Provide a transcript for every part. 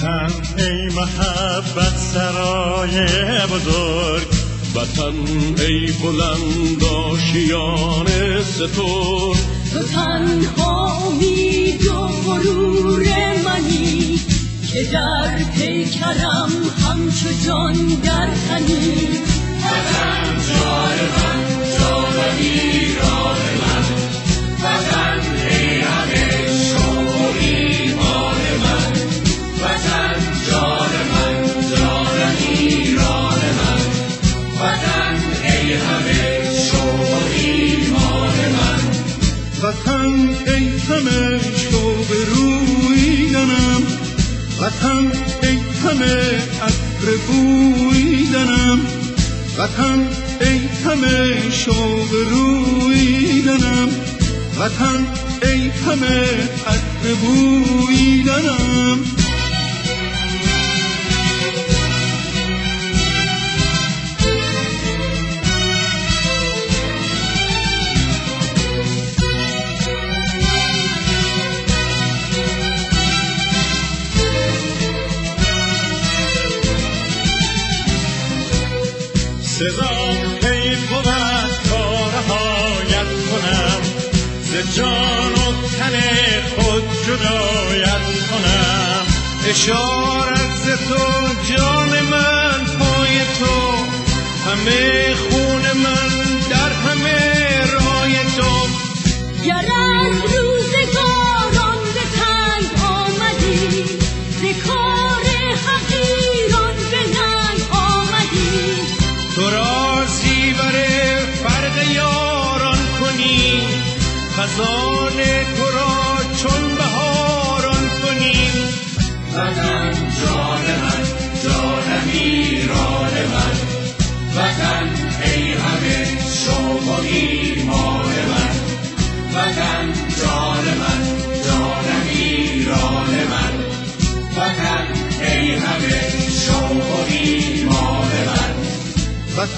وطن ای محبت سرای بزرگ. وطن ای بلند آشیان ستور تو تنها امید و غرور منی که در پیکرم همچو جان در تنی وطن جان من جان ایران وطن ای همه شوق رویدنم وطن ای همه عطر بویدنم وطن ای همه شوق رویدنم وطن ای همه عطر بویدنم صدا ای بود تا رهایت کنم. ز جان و تن خود جدایت کنم. اشارت ز تو جان من پای تو. همه خون من در همه رای تو.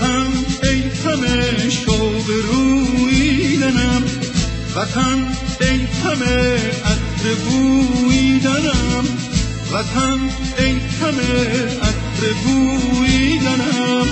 وطن ای همه شوق رویدنم وطن ای همه عطر بویدنم وطن ای همه عطر بویدنم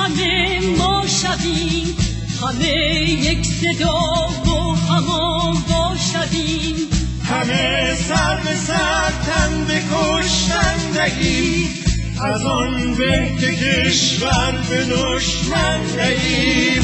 همه ما شویم همه یک صدا و هما شویم همه سر به سر تن به کشتن دهی از آن به که کشور به دشمن دهیم.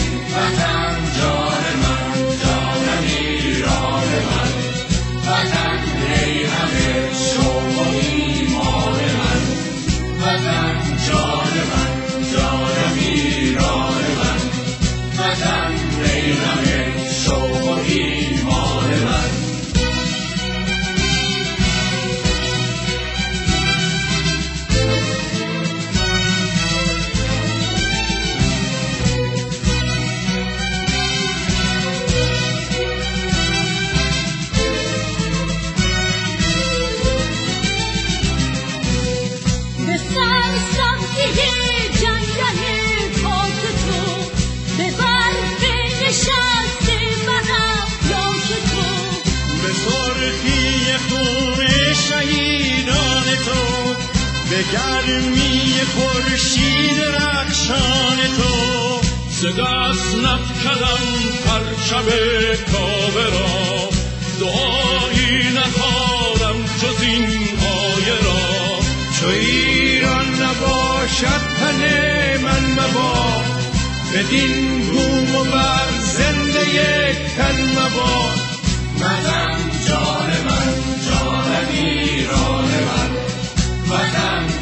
سرخی خون شهیدان تو به گرمی خورشید رخشان تو. سدست نفکدم پرچم کابه را دعایی نخوانم جز این آیه را. چو ایران نباشد تن من مباد بدین بوم و بر زنده یک تن مباد منم جان من جان ایران من وطن